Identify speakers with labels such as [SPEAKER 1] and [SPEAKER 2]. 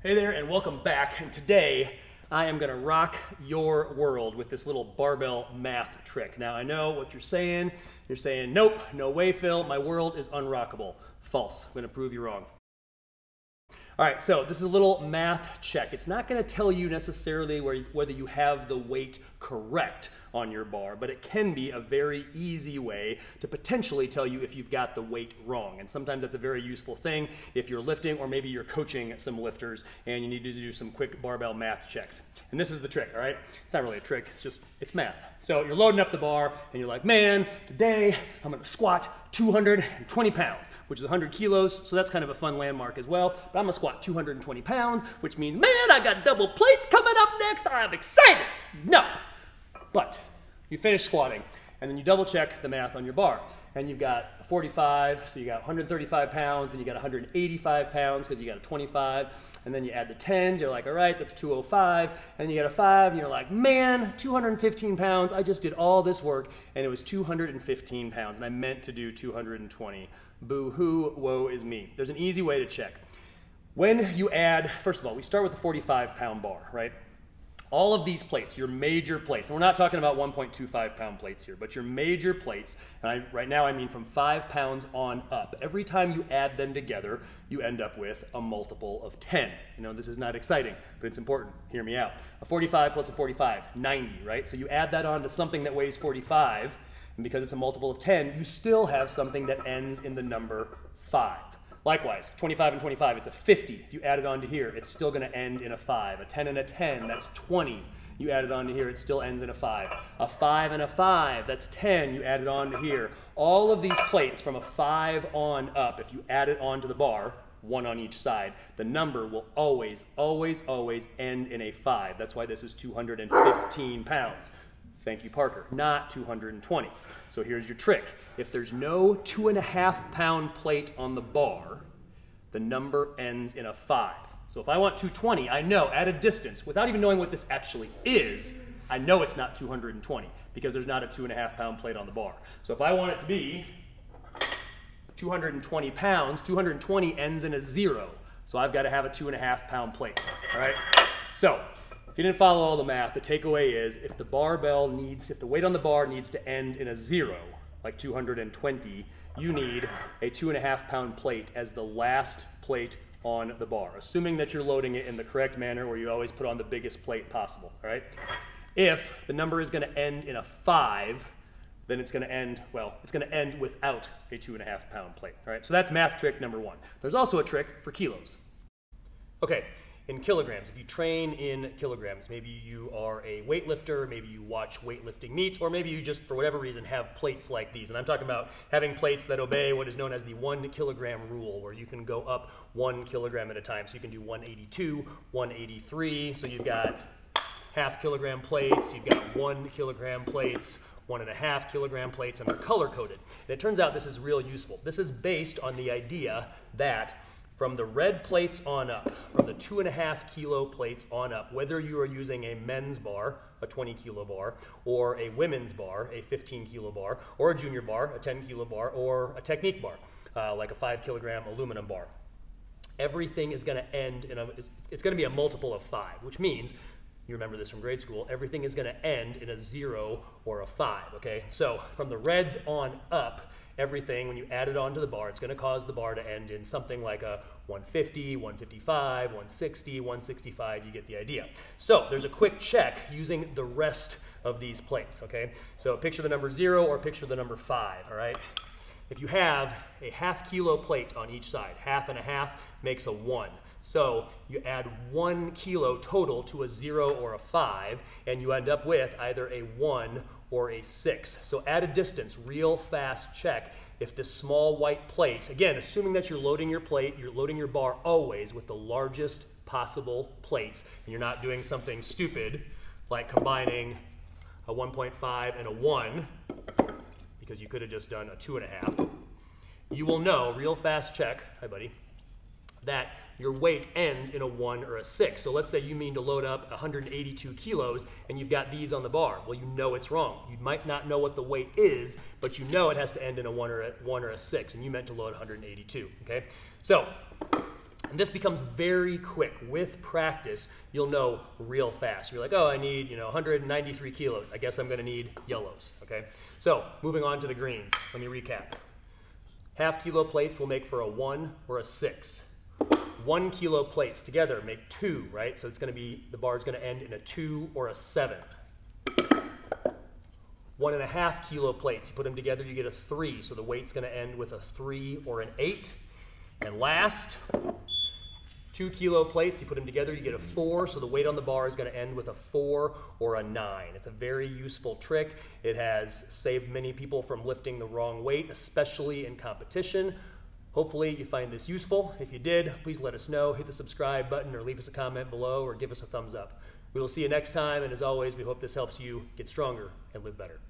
[SPEAKER 1] Hey there, and welcome back. And today I am going to rock your world with this little barbell math trick. Now, I know what you're saying. You're saying, nope, no way, Phil, my world is unrockable. False. I'm going to prove you wrong. All right, so this is a little math check. It's not going to tell you necessarily where, whether you have the weight correct on your bar, but it can be a very easy way to potentially tell you if you've got the weight wrong. And sometimes that's a very useful thing if you're lifting or maybe you're coaching some lifters and you need to do some quick barbell math checks. And this is the trick, all right? It's not really a trick, it's just, it's math. So you're loading up the bar and you're like, man, today I'm gonna squat 220 pounds, which is 100 kilos, so that's kind of a fun landmark as well. But I'm gonna squat 220 pounds, which means, man, I got double plates coming up next, I'm excited. No, but you finish squatting and then you double check the math on your bar and you've got 45, so you got 135 pounds, and you got 185 pounds because you got a 25, and then you add the 10s, you're like, all right, that's 205, and you get a 5, and you're like, man, 215 pounds, I just did all this work, and it was 215 pounds, and I meant to do 220. Boo hoo, woe is me. There's an easy way to check. When you add, first of all, we start with the 45 pound bar, right? All of these plates, your major plates, we're not talking about 1.25 pound plates here, but your major plates, and I, right now I mean from five pounds on up. Every time you add them together, you end up with a multiple of 10. You know, this is not exciting, but it's important. Hear me out. A 45 plus a 45, 90, right? So you add that on to something that weighs 45, and because it's a multiple of 10, you still have something that ends in the number 5. Likewise, 25 and 25, it's a 50. If you add it on to here, it's still going to end in a 5. A 10 and a 10, that's 20. You add it on to here, it still ends in a 5. A 5 and a 5, that's 10. You add it on to here. All of these plates from a 5 on up, if you add it onto the bar, one on each side, the number will always, always, always end in a 5. That's why this is 215 pounds. Thank you, Parker. Not 220. So here's your trick. If there's no two and a half pound plate on the bar, the number ends in a five. So if I want 220, I know at a distance, without even knowing what this actually is, I know it's not 220 because there's not a two and a half pound plate on the bar. So if I want it to be 220 pounds, 220 ends in a zero. So I've got to have a two and a half pound plate, all right? So you didn't follow all the math, the takeaway is if the barbell needs, if the weight on the bar needs to end in a zero, like 220, you need a two and a half pound plate as the last plate on the bar, assuming that you're loading it in the correct manner where you always put on the biggest plate possible, all right? If the number is gonna end in a five, then it's gonna end, well, it's gonna end without a two and a half pound plate, all right? So that's math trick number one. There's also a trick for kilos. Okay, in kilograms. If you train in kilograms, maybe you are a weightlifter, maybe you watch weightlifting meets, or maybe you just, for whatever reason, have plates like these. And I'm talking about having plates that obey what is known as the one kilogram rule, where you can go up one kilogram at a time. So you can do 182, 183. So you've got half kilogram plates, you've got one kilogram plates, one and a half kilogram plates, and they're color coded. And it turns out this is real useful. This is based on the idea that from the red plates on up, from the two and a half kilo plates on up, whether you are using a men's bar, a 20 kilo bar, or a women's bar, a 15 kilo bar, or a junior bar, a 10 kilo bar, or a technique bar, uh, like a five kilogram aluminum bar. Everything is going to end in a, it's, it's going to be a multiple of five, which means you remember this from grade school, everything is going to end in a zero or a five, okay? So from the reds on up, everything, when you add it onto the bar, it's going to cause the bar to end in something like a 150, 155, 160, 165. You get the idea. So there's a quick check using the rest of these plates, okay? So picture the number zero or picture the number five, all right? If you have a half kilo plate on each side, half and a half makes a one. So you add one kilo total to a zero or a five, and you end up with either a one or a 6. So at a distance, real fast check if this small white plate, again, assuming that you're loading your plate, you're loading your bar always with the largest possible plates, and you're not doing something stupid like combining a 1.5 and a 1, because you could have just done a 2.5, you will know, real fast check, hi buddy, that your weight ends in a 1 or a 6. So let's say you mean to load up 182 kilos and you've got these on the bar. Well, you know it's wrong. You might not know what the weight is, but you know it has to end in a 1 or a, 1 or a 6, and you meant to load 182, okay? So And this becomes very quick. With practice, you'll know real fast. You're like, oh, I need, you know, 193 kilos. I guess I'm gonna need yellows, okay? So, moving on to the greens. Let me recap. Half kilo plates will make for a one or a six. One kilo plates together make two, right? So it's gonna be, the bar is gonna end in a two or a seven. One and a half kilo plates, you put them together, you get a three. So the weight's gonna end with a three or an eight. And last, two kilo plates, you put them together, you get a four, so the weight on the bar is gonna end with a four or a nine. It's a very useful trick. It has saved many people from lifting the wrong weight, especially in competition. Hopefully you find this useful. If you did, please let us know. Hit the subscribe button or leave us a comment below or give us a thumbs up. We will see you next time, and as always, we hope this helps you get stronger and live better.